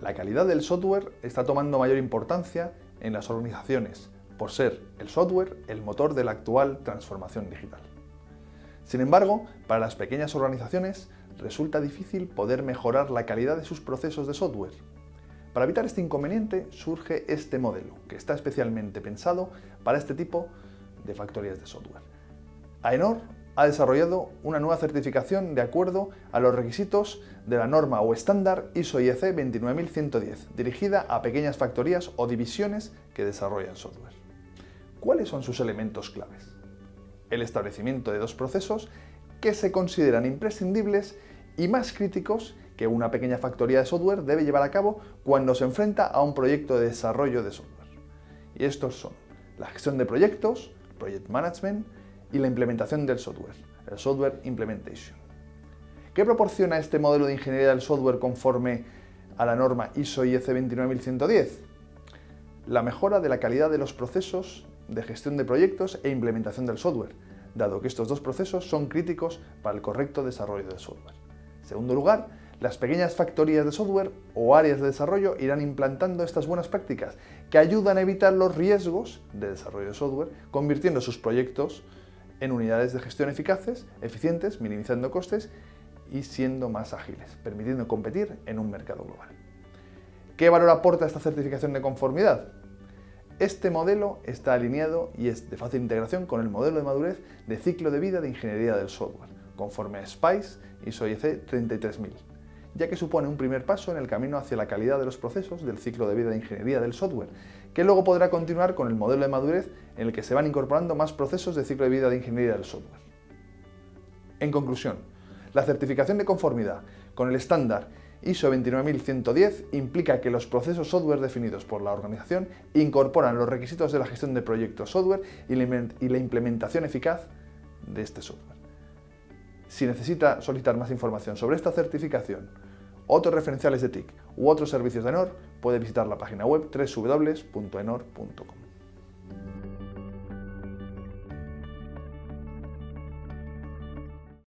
La calidad del software está tomando mayor importancia en las organizaciones por ser el software el motor de la actual transformación digital. Sin embargo, para las pequeñas organizaciones resulta difícil poder mejorar la calidad de sus procesos de software. Para evitar este inconveniente surge este modelo, que está especialmente pensado para este tipo de factorías de software. AENOR ha desarrollado una nueva certificación de acuerdo a los requisitos de la norma o estándar ISO IEC 29110, dirigida a pequeñas factorías o divisiones que desarrollan software. ¿Cuáles son sus elementos claves? El establecimiento de dos procesos que se consideran imprescindibles y más críticos que una pequeña factoría de software debe llevar a cabo cuando se enfrenta a un proyecto de desarrollo de software. Y estos son la gestión de proyectos, project management, y la implementación del software, el software implementation. ¿Qué proporciona este modelo de ingeniería del software conforme a la norma ISO IEC 29110? La mejora de la calidad de los procesos de gestión de proyectos e implementación del software, dado que estos dos procesos son críticos para el correcto desarrollo del software. En segundo lugar, las pequeñas factorías de software o áreas de desarrollo irán implantando estas buenas prácticas que ayudan a evitar los riesgos de desarrollo de software, convirtiendo sus proyectos en unidades de gestión eficaces, eficientes, minimizando costes y siendo más ágiles, permitiendo competir en un mercado global. ¿Qué valor aporta esta certificación de conformidad? Este modelo está alineado y es de fácil integración con el modelo de madurez de ciclo de vida de ingeniería del software, conforme a SPICE ISO IEC 33000, ya que supone un primer paso en el camino hacia la calidad de los procesos del ciclo de vida de ingeniería del software, que luego podrá continuar con el modelo de madurez en el que se van incorporando más procesos de ciclo de vida de ingeniería del software. En conclusión, la certificación de conformidad con el estándar ISO 29110 implica que los procesos software definidos por la organización incorporan los requisitos de la gestión de proyectos software y la implementación eficaz de este software. Si necesita solicitar más información sobre esta certificación, otros referenciales de TIC u otros servicios de ENOR, puede visitar la página web www.enor.com.